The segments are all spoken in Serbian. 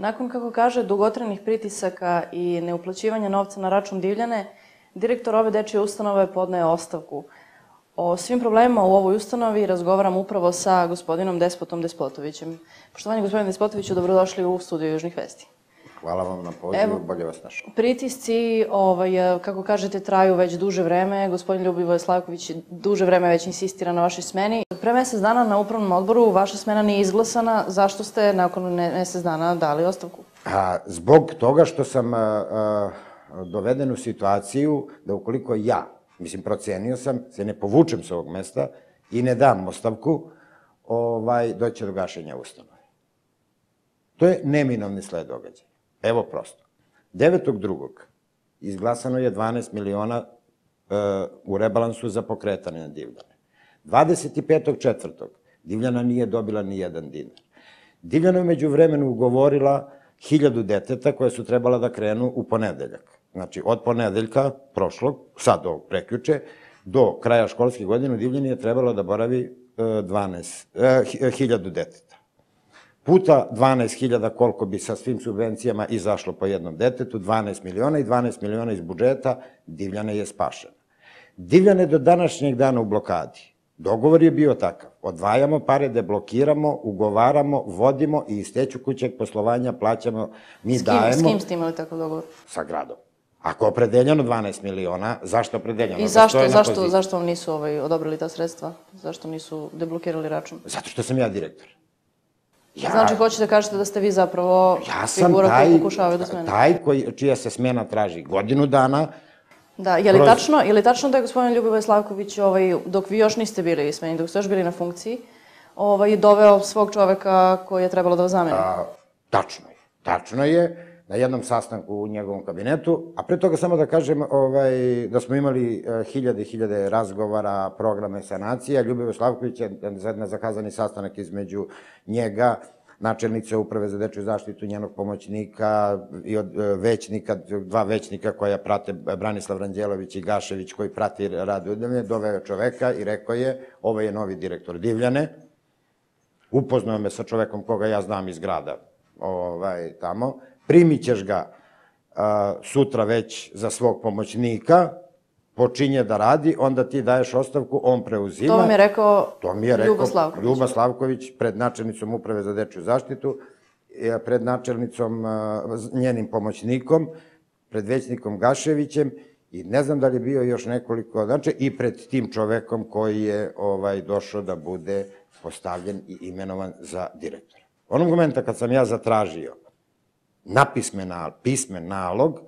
Nakon, kako kaže, dugotrenih pritisaka i neuplaćivanja novca na račun Divljane, direktor ove dečje ustanove podnaje ostavku. O svim problemima u ovoj ustanovi razgovaram upravo sa gospodinom Despotom Despotovićem. Poštovani gospodine Despotoviću, dobrodošli u studiju Južnih vesti. Hvala vam na pozivu, Evo, bolje vas našao. Pritisci, ovaj, kako kažete, traju već duže vreme. Gospodin Ljubivoje Slavković duže vreme već insistira na vašoj smeni. Pre mesec dana na upravnom odboru vaša smena nije izglasana. Zašto ste nakon mesec dana dali ostavku? A, zbog toga što sam a, a, doveden u situaciju da ukoliko ja, mislim, procenio sam, se ne povučem s ovog mesta i ne dam ostavku, ovaj, doće do gašenja ustanove. To je neminovni sled događaja. Evo prosto. 9.2. izglasano je 12 miliona e, u rebalansu za pokretanje Divljane. 25.4. Divljana nije dobila ni jedan dinar. Divljana je među vremenu ugovorila hiljadu deteta koje su trebala da krenu u ponedeljak. Znači, od ponedeljka prošlog, sad ovog preključe, do kraja školske godine u Divljani je trebalo da boravi 12, e, hiljadu deteta puta 12.000 koliko bi sa svim subvencijama izašlo po jednom detetu, 12 miliona i 12 miliona iz budžeta, Divljana je spašena. Divljana je do današnjeg dana u blokadi. Dogovor je bio takav. Odvajamo pare, deblokiramo, ugovaramo, vodimo i iz teću kućeg poslovanja plaćamo, mi s kim, dajemo... S kim ste imali takav dogovor? Sa gradom. Ako je opredeljeno 12 miliona, zašto je opredeljeno? I zašto, zašto, zašto vam nisu ovaj, odobrili ta sredstva? Zašto nisu deblokirali račun? Zato što sam ja direktor. Ja, znači, hoćete da kažete da ste vi zapravo ja figura taj, koji pokušavaju da smene? taj koji, čija se smena traži godinu dana. Da, je li, kroz... tačno, je li tačno da je gospodin Ljubivoj Slavković, ovaj, dok vi još niste bili smeni, dok ste još bili na funkciji, ovaj, doveo svog čoveka koji je trebalo da vas zameni? A, tačno je. Tačno je na jednom sastanku u njegovom kabinetu, a pre toga samo da kažem ovaj, da smo imali uh, hiljade i hiljade razgovara, programe sanacije. Ljubivo Slavković je na zakazani sastanak između njega, načelnice uprave za dečju zaštitu, njenog pomoćnika i od uh, većnika, dva većnika koja prate Branislav Ranđelović i Gašević koji prati rad Udavlje, doveo čoveka i rekao je, ovo je novi direktor Divljane, upoznao me sa čovekom koga ja znam iz grada ovaj, tamo, primit ćeš ga a, sutra već za svog pomoćnika, počinje da radi, onda ti daješ ostavku, on preuzima. To mi je rekao, to mi je rekao Ljuba Slavković. Ljuba Slavković pred načelnicom Uprave za dečju zaštitu, pred načelnicom, njenim pomoćnikom, pred većnikom Gaševićem i ne znam da li je bio još nekoliko, znači i pred tim čovekom koji je ovaj došao da bude postavljen i imenovan za direktora. Onog momenta kad sam ja zatražio napismen, pismen nalog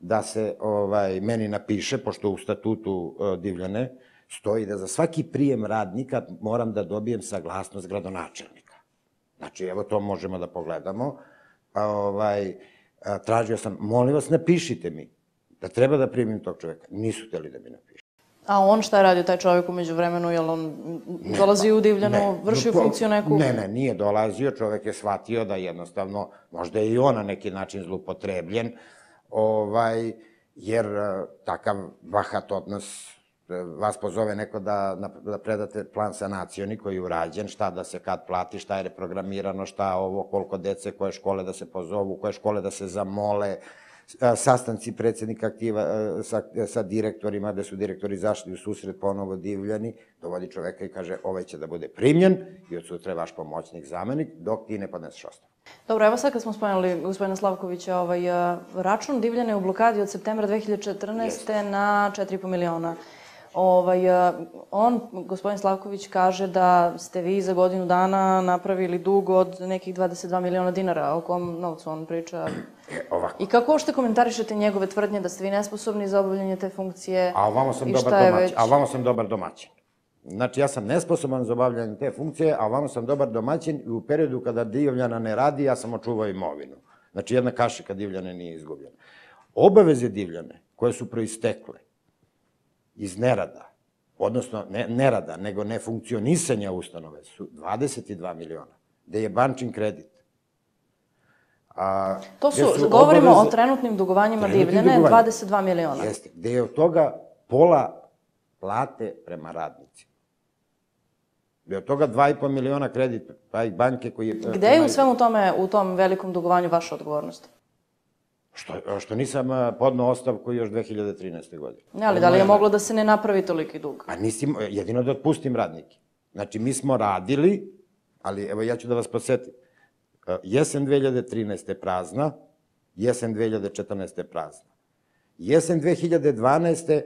da se ovaj, meni napiše, pošto u statutu uh, Divljane stoji da za svaki prijem radnika moram da dobijem saglasnost gradonačelnika. Znači, evo to možemo da pogledamo. A, ovaj, a, tražio sam, molim vas, napišite mi da treba da primim tog čoveka. Nisu teli da mi napišu. A on šta je radio, taj čovjek umeđu vremenu? Jel on ne, dolazi u Divljanu, ne, vršio funkciju neku? Ne, ne, nije dolazio. Čovjek je shvatio da jednostavno, možda je i on na neki način zlupotrebljen, ovaj, jer e, takav bahat odnos e, vas pozove neko da, da predate plan sanacioni koji je urađen, šta da se kad plati, šta je reprogramirano, šta ovo, koliko dece, koje škole da se pozovu, koje škole da se zamole, sastanci predsednika aktiva sa, sa direktorima, gde su direktori zašli u susret ponovo divljani, dovodi čoveka i kaže ovaj će da bude primljen i od sutra je vaš pomoćnik zamenik, dok ti ne podneseš ostavu. Dobro, evo sad kad smo spomenuli gospodina Slavkovića, ovaj, račun divljane u blokadi od septembra 2014. Jeste. na 4,5 miliona. Ovaj, on, gospodin Slavković, kaže da ste vi za godinu dana napravili dug od nekih 22 miliona dinara. O kom novcu on priča? E, ovako. I kako ošte komentarišete njegove tvrdnje da ste vi nesposobni za obavljanje te funkcije? A ovamo sam dobar domaćin. Već... A ovamo sam dobar domaćin. Znači, ja sam nesposoban za obavljanje te funkcije, a ovamo sam dobar domaćin i u periodu kada divljana ne radi, ja sam očuvao imovinu. Znači, jedna kašika divljane nije izgubljena. Obaveze divljane, koje su proistekle iz nerada, odnosno ne nerada, nego nefunkcionisanja ustanove, su 22 miliona, gde je bančin kredit. A, to su, su govorimo obaveze, o trenutnim dugovanjima dugovanja. 22 miliona. Jeste, gde je od toga pola plate prema radnicima. Da je od toga 2,5 miliona kredit, pa i banke koji je... Gde je u svemu tome, u tom velikom dugovanju vaša odgovornost? Što, što nisam a, podnao ostavku još 2013. godine. Ne, ali da li je moglo da se ne napravi toliki dug? A nisi, jedino da otpustim radnike. Znači, mi smo radili, ali evo ja ću da vas podsjetim. E, Jesen 2013. prazna, jesen 2014. prazna. Jesen 2012.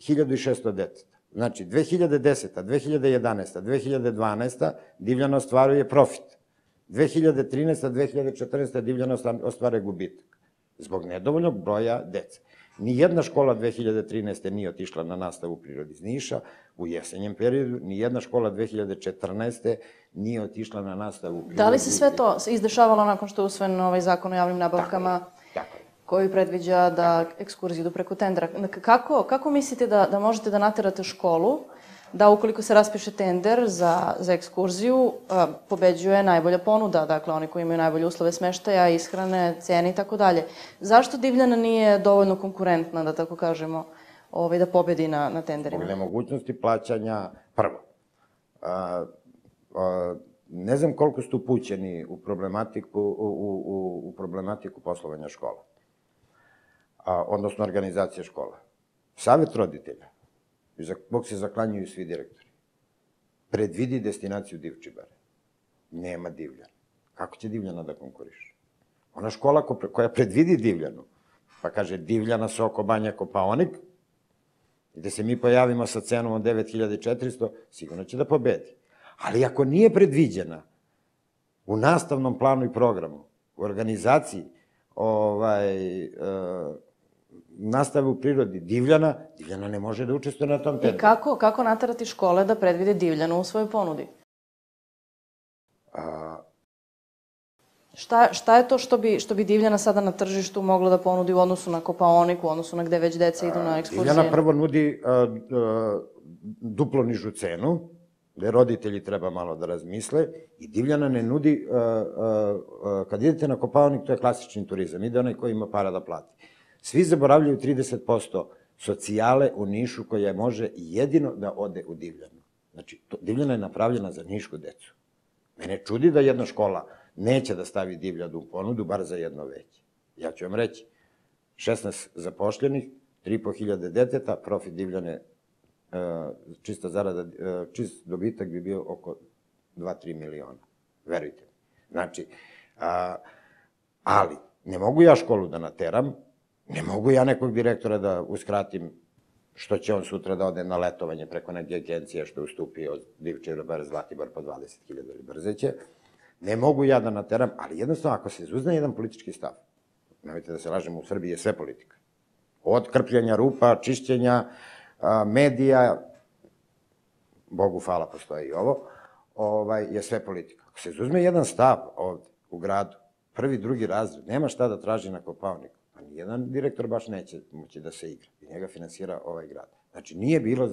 1600 deteta. Znači, 2010. 2011. 2012. Divljana ostvaruje profit. 2013. 2014. Divljana ostvaruje gubitak. Zbog nedovoljnog broja dece. Nijedna škola 2013. nije otišla na nastavu prirodi iz Niša u jesenjem periodu, nijedna škola 2014. nije otišla na nastavu prirodi Da li se sve to izdešavalo nakon što je usvojen ovaj zakon o javnim nabavkama? Tako je. Tako je. koji predviđa da ekskurzije idu preko tendera. Kako, kako mislite da, da možete da naterate školu da ukoliko se raspiše tender za, za ekskurziju, a, pobeđuje najbolja ponuda, dakle oni koji imaju najbolje uslove smeštaja, ishrane, cene i tako dalje. Zašto Divljana nije dovoljno konkurentna, da tako kažemo, ovaj, da pobedi na, na tenderima? Zbog nemogućnosti plaćanja prvo. A, a, ne znam koliko ste upućeni u problematiku, u, u, u problematiku poslovanja škola, a, odnosno organizacije škola. Savet roditelja, i za kog se zaklanjuju svi direktori, predvidi destinaciju Divčibare. Nema divljana. Kako će divljana da konkuriše? Ona škola ko, koja predvidi divljanu, pa kaže divljana, Soko, Banja, Kopaonik, da se mi pojavimo sa cenom od 9400, sigurno će da pobedi. Ali ako nije predviđena u nastavnom planu i programu, u organizaciji, ovaj, e, nastave u prirodi divljana, divljana ne može da učestvuje na tom tenderu. I kako, kako natarati škole da predvide divljanu u svojoj ponudi? A, Šta, šta je to što bi, što bi divljana sada na tržištu mogla da ponudi u odnosu na Kopaonik, u odnosu na gde već deca idu na ekskurzije? divljana prvo nudi a, a, duplo nižu cenu, gde roditelji treba malo da razmisle, i divljana ne nudi, a, a, a, kad idete na Kopaonik, to je klasični turizam, ide onaj koji ima para da plati. Svi zaboravljaju 30% socijale u Nišu koja može jedino da ode u Divljanu. Znači, to, Divljana je napravljena za nišku decu. Mene čudi da jedna škola neće da stavi divljadu u ponudu, bar za jedno veće. Ja ću vam reći, 16 zapošljenih, 3.500 deteta, profit divljane, e, čista zarada, e, čist dobitak bi bio oko 2-3 miliona. Verujte mi. Znači, a, ali, ne mogu ja školu da nateram, ne mogu ja nekog direktora da uskratim što će on sutra da ode na letovanje preko neke agencije što je ustupio od Divče bar Zlatibor po 20.000 ili brzeće. Ne mogu ja da nateram, ali jednostavno ako se zuzne jedan politički stav, nemojte da se lažemo, u Srbiji je sve politika. Od krpljenja rupa, čišćenja, medija, Bogu hvala postoji i ovo, ovaj, je sve politika. Ako se zuzme jedan stav ovde u gradu, prvi, drugi razred, nema šta da traži na Kopavniku. Pa nijedan direktor baš neće moći da se igra. I njega finansira ovaj grad. Znači, nije bilo,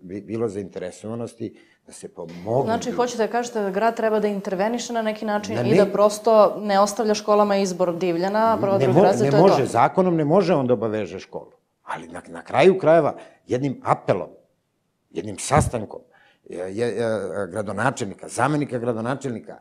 bi, bilo zainteresovanosti da se pomogu. Znači, hoćete da kažete da grad treba da interveniše na neki način ne, i da prosto ne ostavlja školama izbor divljana, prvo drugi razred, ne to je može, to. zakonom ne može on da obaveže školu. Ali na, na kraju krajeva, jednim apelom, jednim sastankom, je, je, gradonačelnika, zamenika gradonačelnika,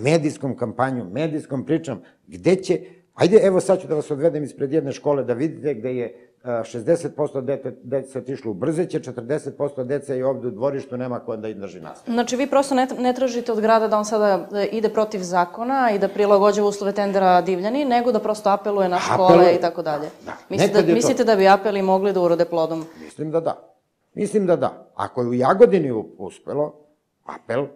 medijskom kampanjom, medijskom pričom, gde će Ajde, evo sad ću da vas odvedem ispred jedne škole da vidite gde je 60% dete, deca otišlo u Brzeće, 40% deca je ovde u dvorištu, nema ko da im drži nastavu. Znači, vi prosto ne, ne tražite od grada da on sada ide protiv zakona i da prilagođava uslove tendera divljani, nego da prosto apeluje na škole Apeluje. i tako dalje. Da. Mislite, da, je to- mislite da bi apeli mogli da urode plodom? Mislim da da. Mislim da da. Ako je u Jagodini uspelo, apel,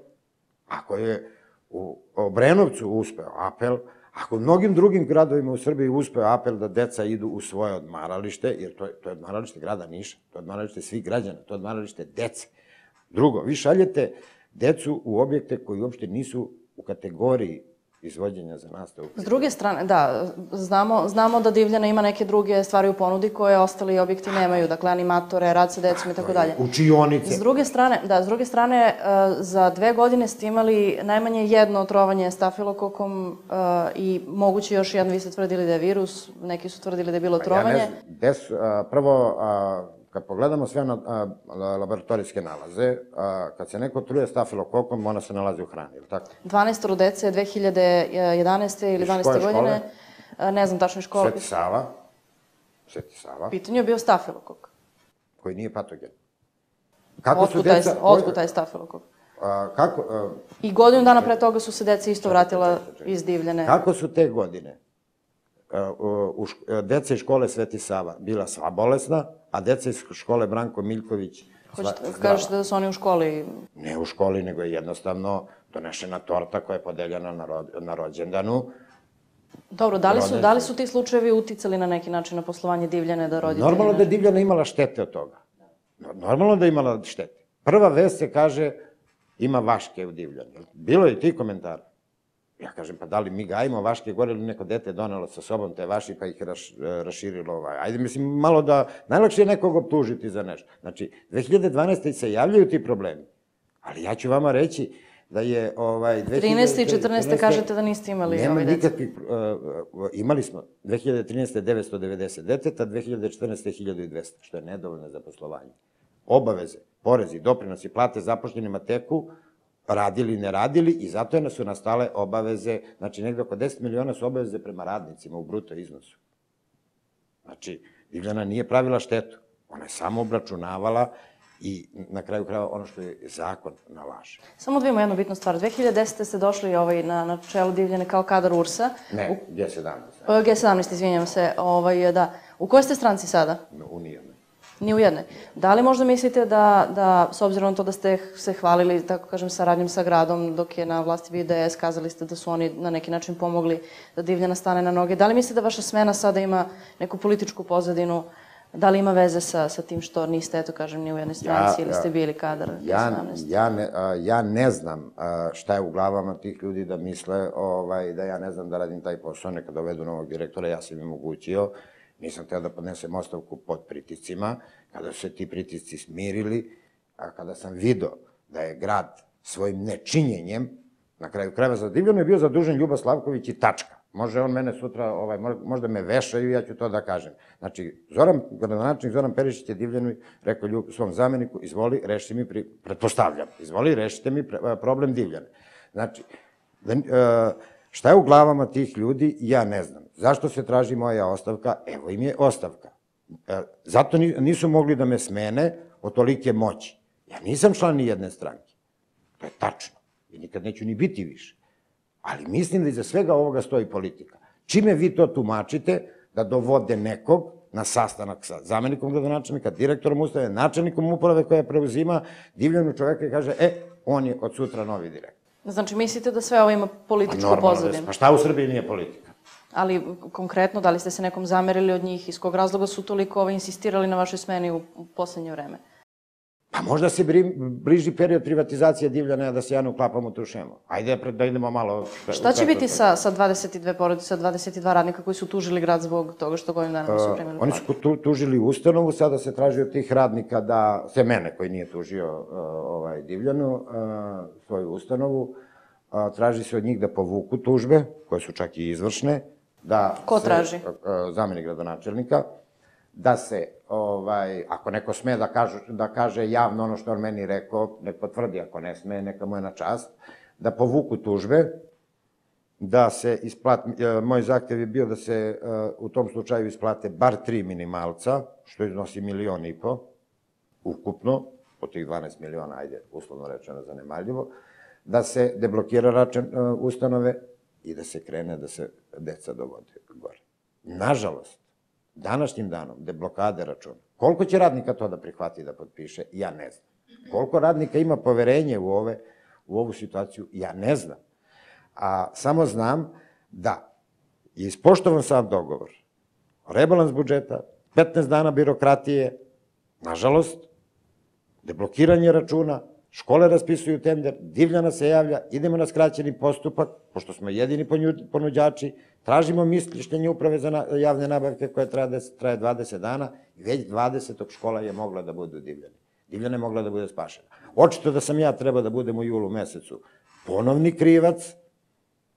ako je u Obrenovcu uspeo apel, ako mnogim drugim gradovima u Srbiji uspeo apel da deca idu u svoje odmaralište, jer to je, to je odmaralište grada Niša, to je odmaralište svih građana, to je odmaralište dece. Drugo, vi šaljete decu u objekte koji uopšte nisu u kategoriji izvođenja za nastavu. S druge strane, da, znamo, znamo da Divljana ima neke druge stvari u ponudi koje ostali objekti nemaju, dakle animatore, rad sa decom i tako dalje. Učionice. S druge strane, da, s druge strane, e, za dve godine ste imali najmanje jedno otrovanje stafilokokom e, i moguće još jedan, vi ste tvrdili da je virus, neki su tvrdili da je bilo Pa Ja otrovanje. ne znam, prvo, kad pogledamo sve na, a, la- laboratorijske nalaze, a, kad se neko truje stafilokokom, ona se nalazi u hrani, ili tako? 12 dece 2011. ili Iz 12. koje godine. E, Ne znam tačno škola. Sveti Sava, Sveti Sava, Pitanje je bio stafilokok. koji nije patogen. Kako Otkud taj, deca- otkud taj stafilokok? a, kako, a, I godinu dana pre toga su se deca isto vratila iz divljene. Kako su te godine u, a, deca iz škole Sveti Sava bila sva bolesna, a deca iz škole Branko Miljković Hoćete, zdrava? kažete da su oni u školi Ne u školi, nego je jednostavno donešena torta koja je podeljena na, ro, na rođendanu. Dobro, da li su, da li su ti slučajevi uticali na neki način na poslovanje divljane da roditelji... Normalno da je Divljana imala štete od toga. No- Normalno da je imala štete. Prva vest se kaže ima vaške u Divljani. Bilo je ti komentara. Ja kažem, pa da li mi gajimo vaške gore ili neko dete donelo sa sobom te vaši pa ih raš, e, raširilo ovaj. Ajde, mislim, malo da, najlakše je nekog optužiti za nešto. Znači, 2012. se javljaju ti problemi. Ali ja ću vama reći da je ovaj 13. i 14. kažete da niste imali Nema ovaj nikakvih, uh, imali smo 2013. 990 deteta, 2014. 1200, što je nedovoljno za poslovanje. Obaveze, porezi, doprinosi, plate zapošljenima teku, radili, ne radili i zato je su nastale obaveze, znači negde oko 10 miliona su obaveze prema radnicima u bruto iznosu. Znači, Divljana nije pravila štetu, ona je samo obračunavala i na kraju krajeva ono što je zakon nalaže. Samo odvijemo jednu bitnu stvar. 2010. ste došli ovaj, na, na čelo divljene kao kadar URSA. Ne, gdje se dan? U, G17, izvinjam se. Ovaj, da. U kojoj ste stranci sada? U nijednoj. Ni u jednoj. Da li možda mislite da, da s obzirom na to da ste se hvalili, tako kažem, saradnjom sa gradom dok je na vlasti bio IDS, kazali ste da su oni na neki način pomogli da Divljana stane na noge. Da li mislite da vaša smena sada ima neku političku pozadinu? Da li ima veze sa, sa tim što niste, eto kažem, ni u jednoj stranci ili ste bili kadar ja, G17? ja, ne, a, ja ne znam a, šta je u glavama tih ljudi da misle ovaj, da ja ne znam da radim taj posao, neka dovedu novog direktora, ja sam im omogućio, nisam teo da podnesem ostavku pod priticima, kada su se ti pritisci smirili, a kada sam video da je grad svojim nečinjenjem, na kraju krajeva za Divljano je bio zadužen Ljuba Slavković i tačka. Može on mene sutra, ovaj, mo- možda me vešaju, ja ću to da kažem. Znači, Zoran, gradonačnik Zoran Perišić je Divljanu rekao Ljub, svom zameniku, izvoli, reši mi, pretpostavljam, izvoli, rešite mi pre, problem Divljane. Znači, da, e, šta je u glavama tih ljudi, ja ne znam. Zašto se traži moja ostavka? Evo im je ostavka. E, zato ni- nisu mogli da me smene od tolike moći. Ja nisam član ni jedne stranke. To je tačno. I nikad neću ni biti više. Ali mislim da iza svega ovoga stoji politika. Čime vi to tumačite da dovode nekog na sastanak sa zamenikom gradonačelnika, direktorom ustave, načelnikom uprave koja preuzima divljenu čoveka i kaže, e, on je od sutra novi direktor. Znači, mislite da sve ovo ima političku Normalno da pozadinu? je- Pa šta u Srbiji nije politika? Ali konkretno, da li ste se nekom zamerili od njih? Iz kog razloga su toliko ovaj, insistirali na vašoj smeni u, u poslednje vreme? Pa možda se bri, bliži period privatizacije divljane, a da se ja ne uklapam u tu šemu. Ajde pre- da idemo malo... Šta će biti sa, sa 22 porodice, sa 22 radnika koji su tužili grad zbog toga što godinu dana nisu primili Oni platu? su tu, tužili ustanovu, sada se traži od tih radnika da, se mene koji nije tužio uh, ovaj Divljanu, uh, svoju ustanovu, uh, traži se od njih da povuku tužbe, koje su čak i izvršne, da Ko se, traži? Uh, zamenik gradonačelnika, da se, ovaj, ako neko sme da, kažu, da kaže javno ono što on meni rekao, nek potvrdi, ako ne sme, neka mu je na čast, da povuku tužbe, da se isplati, e, moj zahtev je bio da se e, u tom slučaju isplate bar tri minimalca, što iznosi milion i po, ukupno, od tih 12 miliona, ajde, uslovno rečeno zanemaljivo, da se deblokira račun e, ustanove i da se krene da se deca dovode gore. Nažalost, današnjim danom, deblokade računa, koliko će radnika to da prihvati da potpiše, ja ne znam. Koliko radnika ima poverenje u, ove, u ovu situaciju, ja ne znam. A samo znam da je ispoštovan sam dogovor. Rebalans budžeta, 15 dana birokratije, nažalost, deblokiranje računa, škole raspisuju tender, divljana se javlja, idemo na skraćeni postupak, pošto smo jedini ponuđači, tražimo mišljenje uprave za javne nabavke koje traje, traje 20 dana i već 20. škola je mogla da bude divljana. Divljana je mogla da bude spašena. Očito da sam ja treba da budem u julu mesecu ponovni krivac,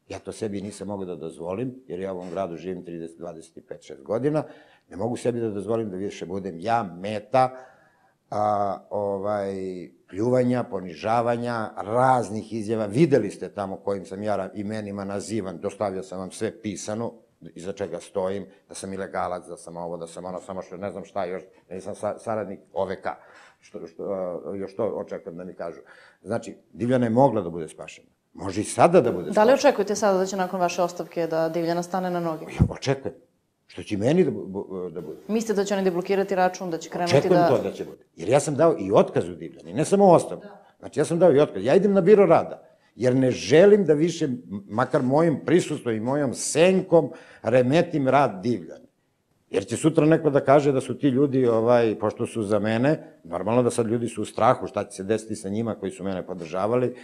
Ja to sebi nisam mogao da dozvolim, jer ja u ovom gradu živim 30, 25, 6 godina. Ne mogu sebi da dozvolim da više budem ja meta a, ovaj, pljuvanja, ponižavanja, raznih izjava. Videli ste tamo kojim sam ja imenima nazivan, dostavio sam vam sve pisano, iza čega stojim, da sam ilegalac, da sam ovo, da sam ono, samo što ne znam šta još, da nisam sa, saradnik OVK, što, što, još to očekujem da mi kažu. Znači, Divljana je mogla da bude spašena. Može i sada da bude Da li spašena. očekujete sada da će nakon vaše ostavke da Divljana stane na noge? Ja očekujem. Što će i meni da, da bude. Mislite da će oni deblokirati račun, da će krenuti Očekujem da... to da će bude. Jer ja sam dao i otkaz u Divljani, ne samo ostavku. Znači, ja sam dao i otkaz. Ja idem na biro rada, jer ne želim da više, makar mojim prisustvom i mojom senkom, remetim rad Divljani. Jer će sutra neko da kaže da su ti ljudi, ovaj, pošto su za mene, normalno da sad ljudi su u strahu, šta će se desiti sa njima koji su mene podržavali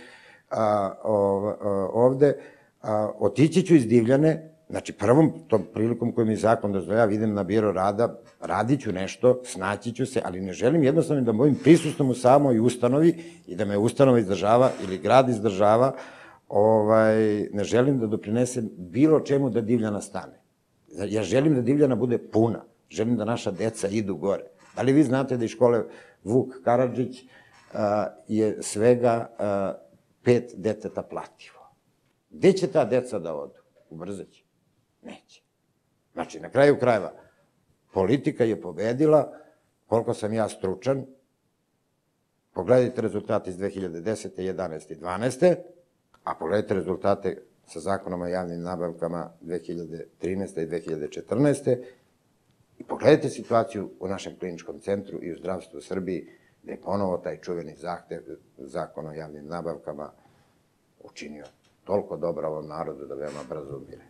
a, ov, a, ovde, a, otići ću iz Divljane, znači prvom tom prilikom koju mi zakon dozvoljava, idem na biro rada, radit ću nešto, snaći ću se, ali ne želim jednostavno da mojim prisustvom u samoj ustanovi i da me ustanova izdržava ili grad izdržava, ovaj, ne želim da doprinesem bilo čemu da Divljana stane. Ja želim da Divljana bude puna. Želim da naša deca idu gore. Da li vi znate da iz škole Vuk Karadžić a, je svega a, pet deteta plativo? Gde će ta deca da odu? U Brzeće? Neće. Znači, na kraju krajeva, politika je pobedila, koliko sam ja stručan, pogledajte rezultate iz 2010. 11. i 12. A pogledajte rezultate sa zakonom o javnim nabavkama 2013. i 2014. I pogledajte situaciju u našem kliničkom centru i u zdravstvu u Srbiji, gde je ponovo taj čuveni zahtev zakon o javnim nabavkama učinio toliko dobro ovom narodu da veoma brzo umire.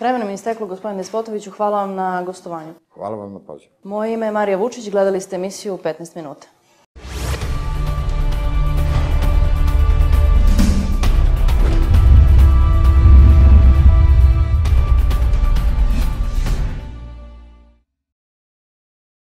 Vreme nam je isteklo, gospodine Despotoviću, hvala vam na gostovanju. Hvala vam na pozivu. Moje ime je Marija Vučić, gledali ste emisiju 15 minuta.